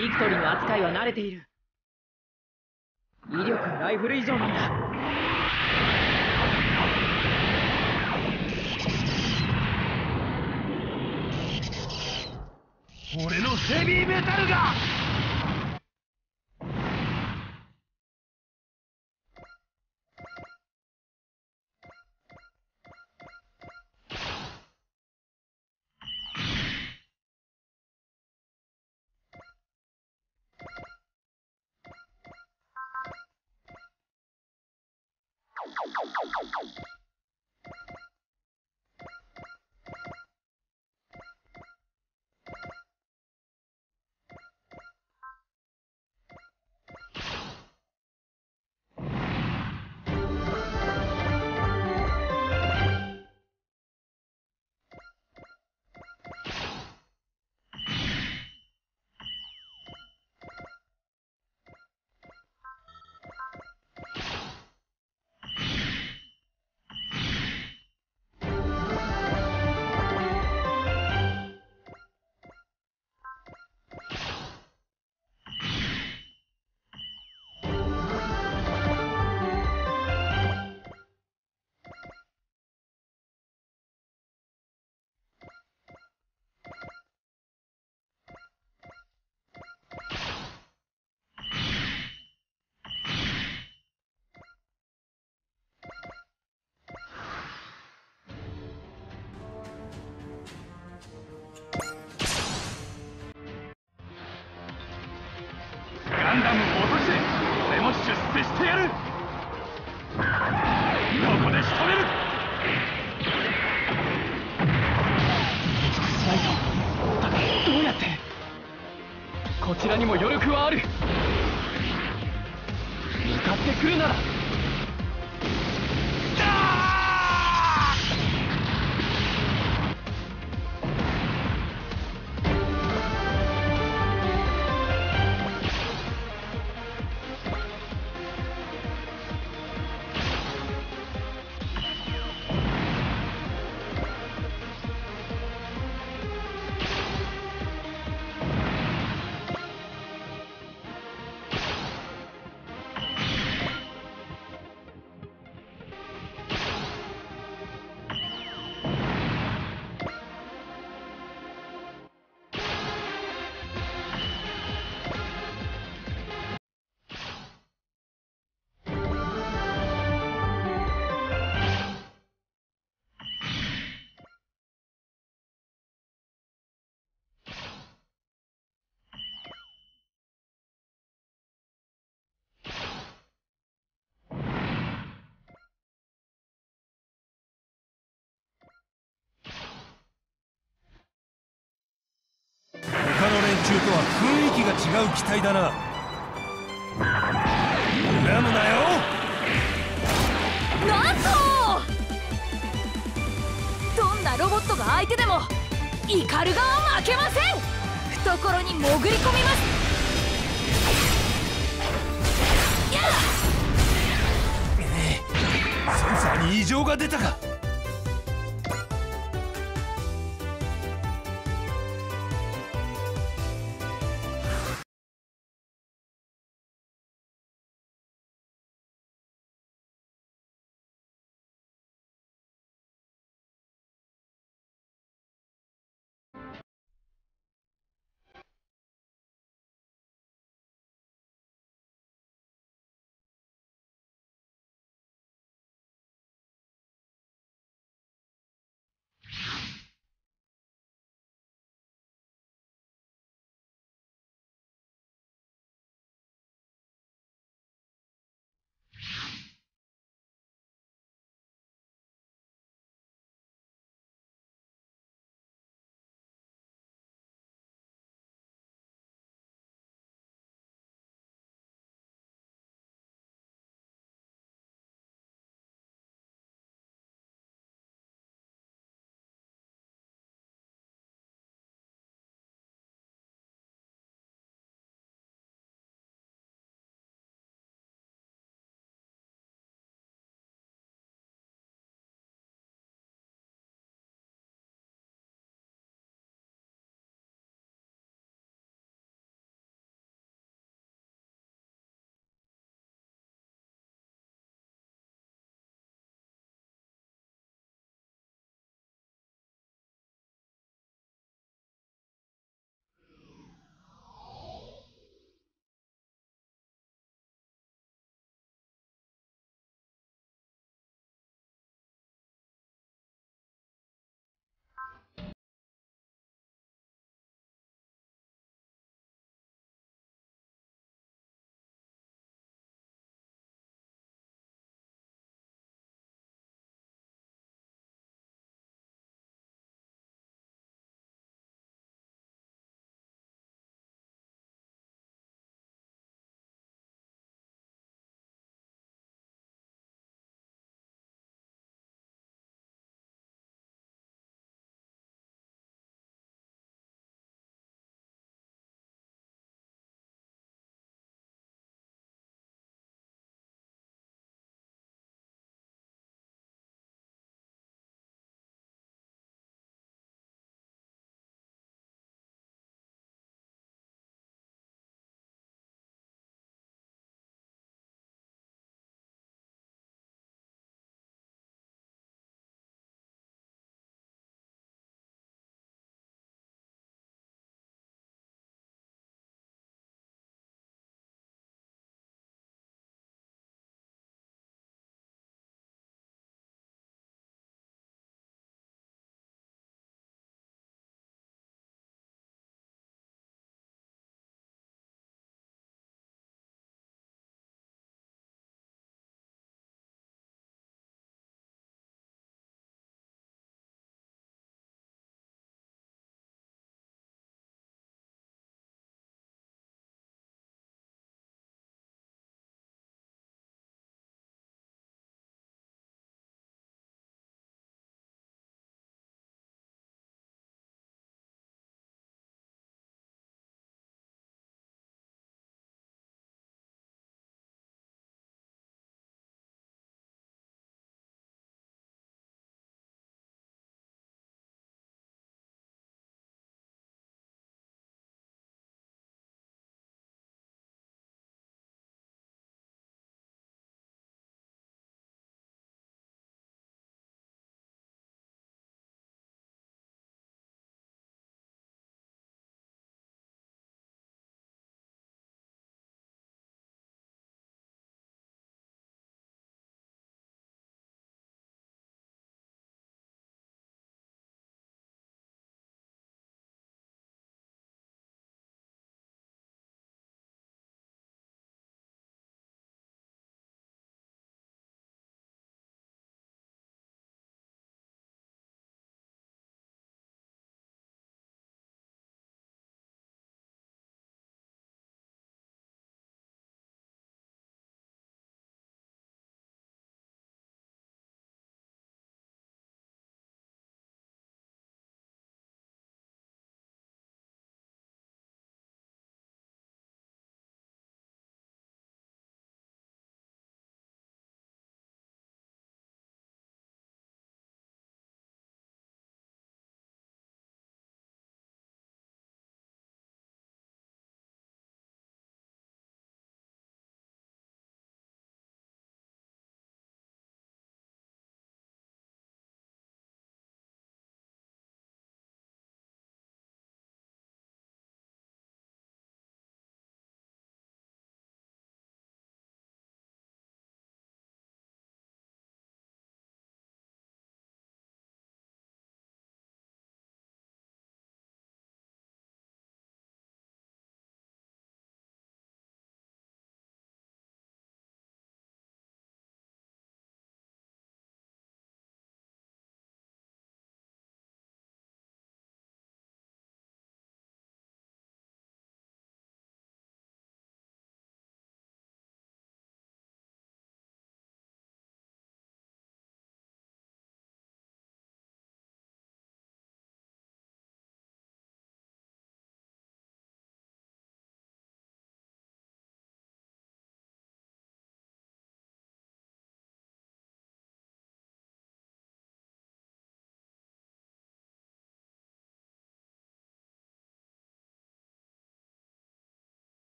ビクトリーの扱いは慣れている。威力はライフル以上なんだ。俺のヘビーメタルが中とは雰囲気が違う機体だな。恨むなよ。なんとどんなロボットが相手でもイカルガは負けません!懐に潜り込みます!センサーに異常が出たか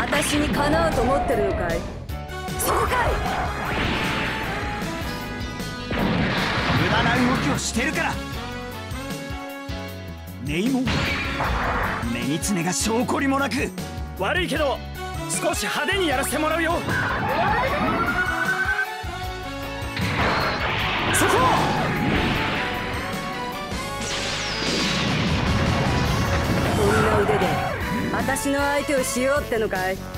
私にかなうと思ってるのかい？そうかい！無駄な動きをしてるから。ネイモ目につねが証拠りもなく悪いけど少し派手にやらせてもらうよ。そこ！こんな腕で私の相手をしようってのかい？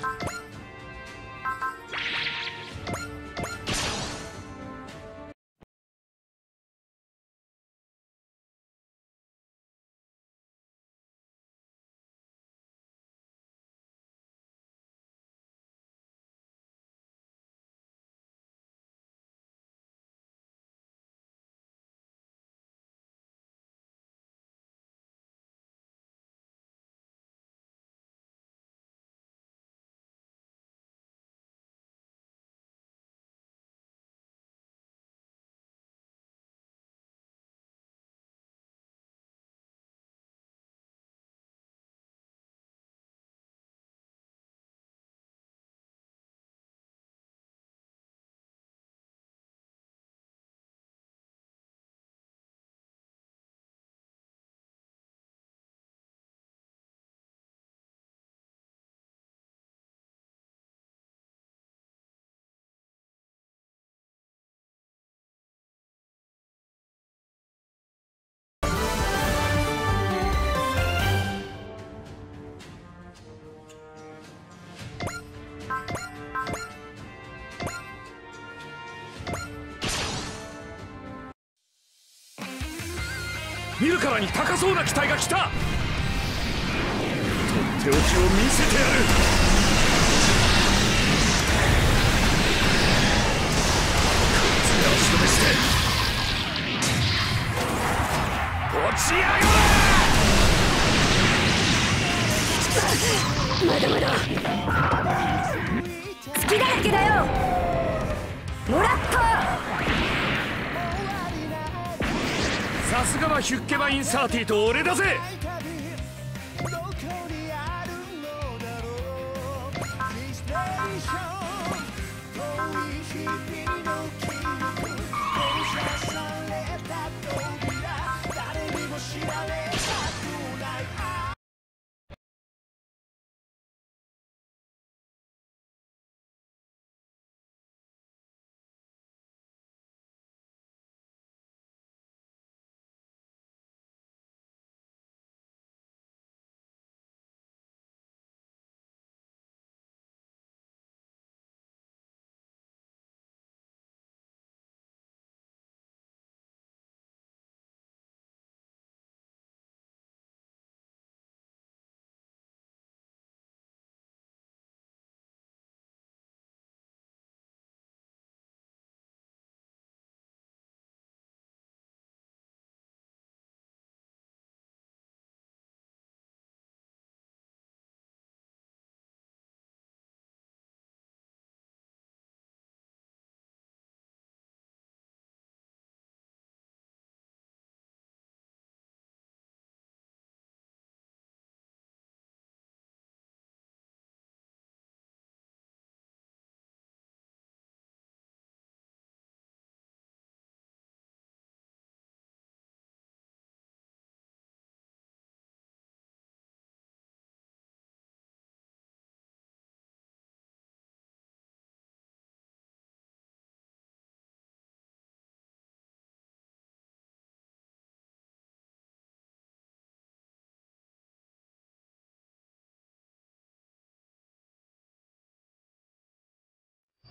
見るからに高そうな機体が来た。とっておきを見せてやる。こいつに足止めして。落ちやがれ。まだまだ。好きだらけだよ。もらった。すがはヒュッケバインサーティーと俺だぜ。知られ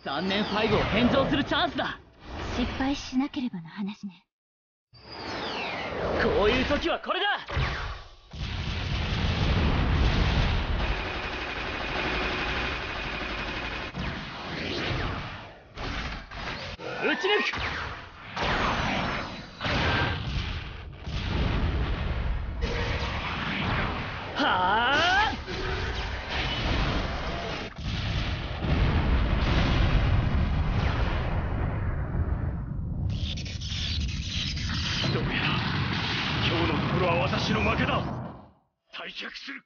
残念5を返上するチャンスだ。失敗しなければの話ね。こういう時はこれだ。撃ち抜く。はあどうやら今日のところは私の負けだ退却する。